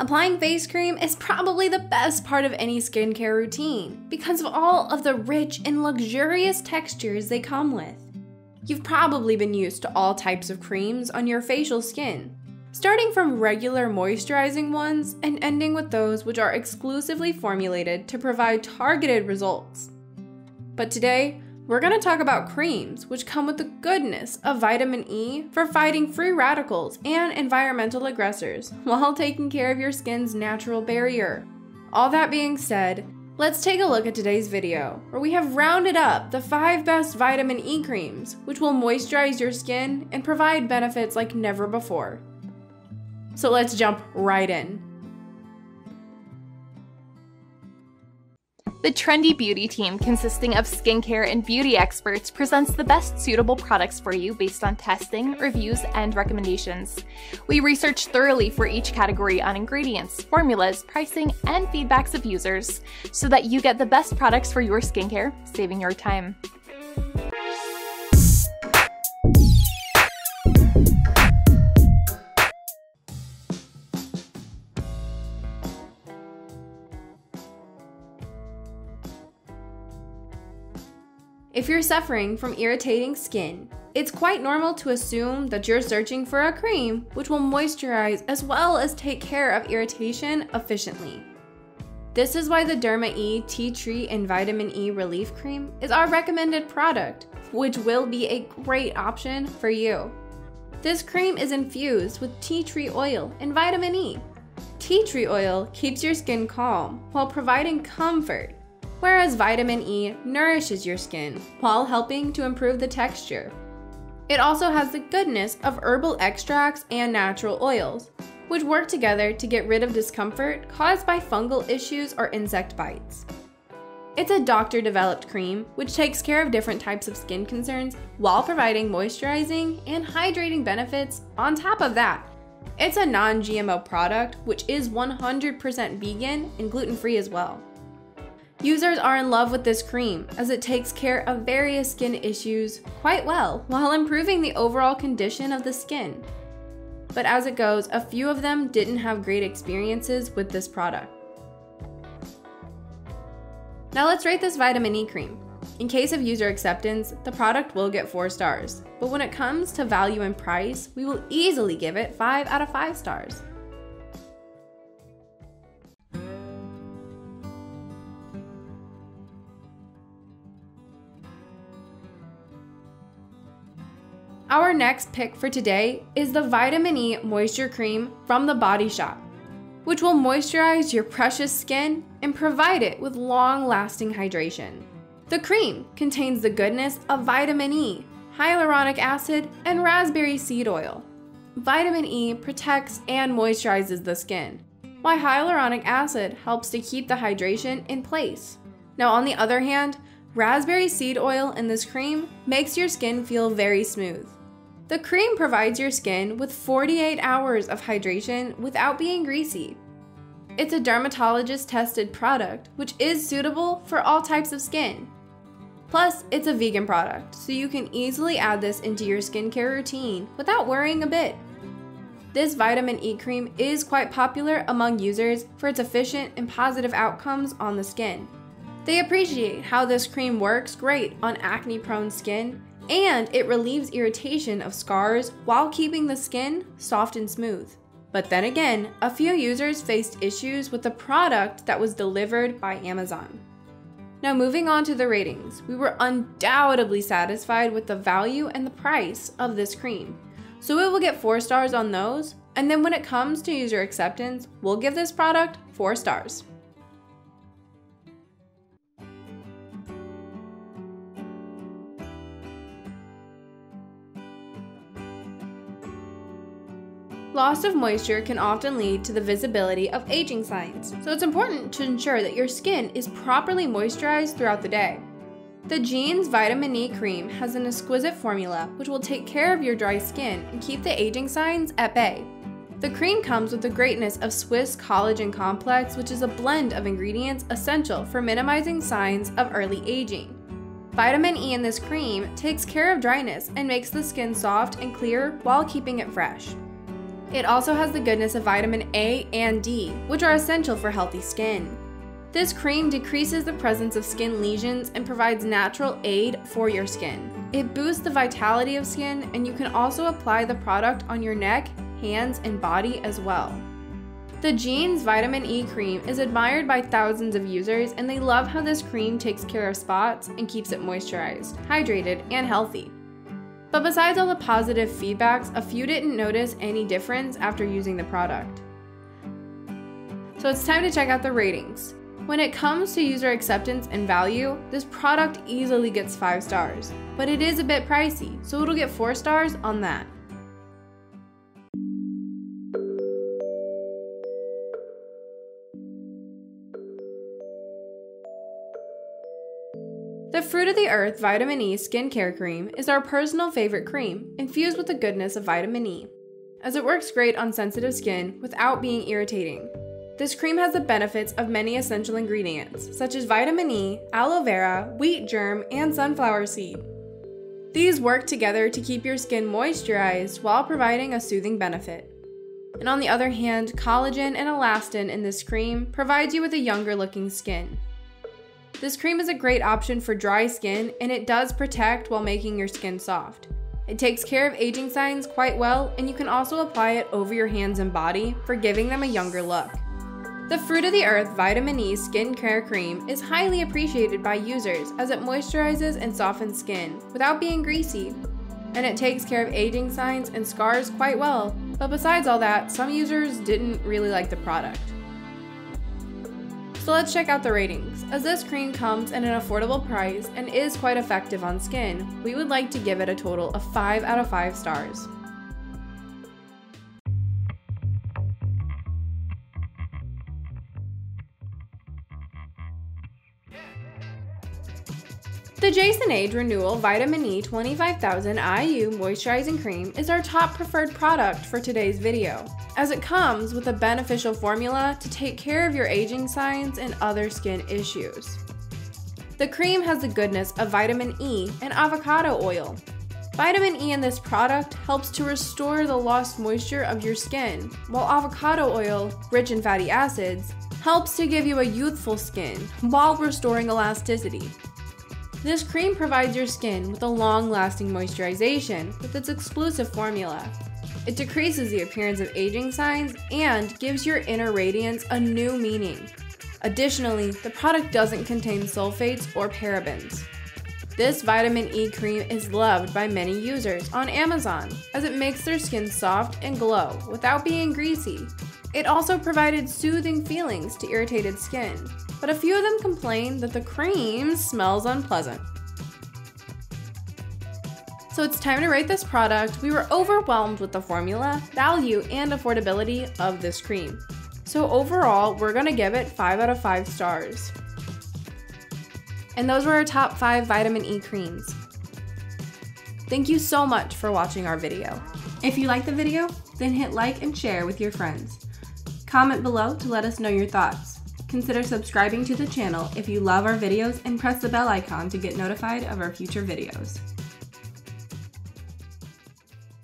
Applying face cream is probably the best part of any skincare routine because of all of the rich and luxurious textures they come with. You've probably been used to all types of creams on your facial skin, starting from regular moisturizing ones and ending with those which are exclusively formulated to provide targeted results. But today, we're going to talk about creams, which come with the goodness of vitamin E for fighting free radicals and environmental aggressors while taking care of your skin's natural barrier. All that being said, let's take a look at today's video, where we have rounded up the 5 best vitamin E creams, which will moisturize your skin and provide benefits like never before. So let's jump right in. The Trendy Beauty team, consisting of skincare and beauty experts, presents the best suitable products for you based on testing, reviews, and recommendations. We research thoroughly for each category on ingredients, formulas, pricing, and feedbacks of users so that you get the best products for your skincare, saving your time. If you're suffering from irritating skin, it's quite normal to assume that you're searching for a cream which will moisturize as well as take care of irritation efficiently. This is why the Derma E Tea Tree and Vitamin E Relief Cream is our recommended product, which will be a great option for you. This cream is infused with tea tree oil and vitamin E. Tea tree oil keeps your skin calm while providing comfort whereas vitamin E nourishes your skin while helping to improve the texture. It also has the goodness of herbal extracts and natural oils, which work together to get rid of discomfort caused by fungal issues or insect bites. It's a doctor developed cream which takes care of different types of skin concerns while providing moisturizing and hydrating benefits on top of that. It's a non GMO product which is 100% vegan and gluten free as well. Users are in love with this cream as it takes care of various skin issues quite well while improving the overall condition of the skin. But as it goes, a few of them didn't have great experiences with this product. Now let's rate this vitamin E cream. In case of user acceptance, the product will get 4 stars, but when it comes to value and price, we will easily give it 5 out of 5 stars. Our next pick for today is the Vitamin E Moisture Cream from The Body Shop, which will moisturize your precious skin and provide it with long lasting hydration. The cream contains the goodness of vitamin E, hyaluronic acid, and raspberry seed oil. Vitamin E protects and moisturizes the skin, while hyaluronic acid helps to keep the hydration in place. Now, on the other hand, raspberry seed oil in this cream makes your skin feel very smooth. The cream provides your skin with 48 hours of hydration without being greasy. It's a dermatologist tested product, which is suitable for all types of skin. Plus, it's a vegan product, so you can easily add this into your skincare routine without worrying a bit. This vitamin E cream is quite popular among users for its efficient and positive outcomes on the skin. They appreciate how this cream works great on acne prone skin and it relieves irritation of scars while keeping the skin soft and smooth. But then again, a few users faced issues with the product that was delivered by Amazon. Now, moving on to the ratings, we were undoubtedly satisfied with the value and the price of this cream. So it will get 4 stars on those, and then when it comes to user acceptance, we'll give this product 4 stars. Loss of moisture can often lead to the visibility of aging signs, so it's important to ensure that your skin is properly moisturized throughout the day. The Genes Vitamin E Cream has an exquisite formula which will take care of your dry skin and keep the aging signs at bay. The cream comes with the greatness of Swiss Collagen Complex, which is a blend of ingredients essential for minimizing signs of early aging. Vitamin E in this cream takes care of dryness and makes the skin soft and clear while keeping it fresh. It also has the goodness of vitamin A and D, which are essential for healthy skin. This cream decreases the presence of skin lesions and provides natural aid for your skin. It boosts the vitality of skin, and you can also apply the product on your neck, hands, and body as well. The Genes Vitamin E Cream is admired by thousands of users, and they love how this cream takes care of spots and keeps it moisturized, hydrated, and healthy. But besides all the positive feedbacks, a few didn't notice any difference after using the product. So it's time to check out the ratings. When it comes to user acceptance and value, this product easily gets 5 stars, but it is a bit pricey, so it'll get 4 stars on that. Fruit of the Earth Vitamin E Skincare Cream is our personal favorite cream, infused with the goodness of vitamin E, as it works great on sensitive skin without being irritating. This cream has the benefits of many essential ingredients, such as vitamin E, aloe vera, wheat germ, and sunflower seed. These work together to keep your skin moisturized while providing a soothing benefit. And on the other hand, collagen and elastin in this cream provides you with a younger looking skin. This cream is a great option for dry skin and it does protect while making your skin soft. It takes care of aging signs quite well and you can also apply it over your hands and body for giving them a younger look. The Fruit of the Earth Vitamin E Skincare Cream is highly appreciated by users as it moisturizes and softens skin without being greasy. And it takes care of aging signs and scars quite well, but besides all that, some users didn't really like the product. So let's check out the ratings. As this cream comes at an affordable price and is quite effective on skin, we would like to give it a total of 5 out of 5 stars. The Jason Age Renewal Vitamin E 25,000 IU Moisturizing Cream is our top preferred product for today's video, as it comes with a beneficial formula to take care of your aging signs and other skin issues. The cream has the goodness of vitamin E and avocado oil. Vitamin E in this product helps to restore the lost moisture of your skin, while avocado oil, rich in fatty acids, helps to give you a youthful skin while restoring elasticity. This cream provides your skin with a long-lasting moisturization with its exclusive formula. It decreases the appearance of aging signs and gives your inner radiance a new meaning. Additionally, the product doesn't contain sulfates or parabens. This vitamin E cream is loved by many users on Amazon as it makes their skin soft and glow without being greasy. It also provided soothing feelings to irritated skin, but a few of them complain that the cream smells unpleasant. So it's time to rate this product. We were overwhelmed with the formula, value, and affordability of this cream. So overall, we're gonna give it 5 out of 5 stars. And those were our top 5 vitamin E creams. Thank you so much for watching our video. If you like the video, then hit like and share with your friends. Comment below to let us know your thoughts. Consider subscribing to the channel if you love our videos and press the bell icon to get notified of our future videos.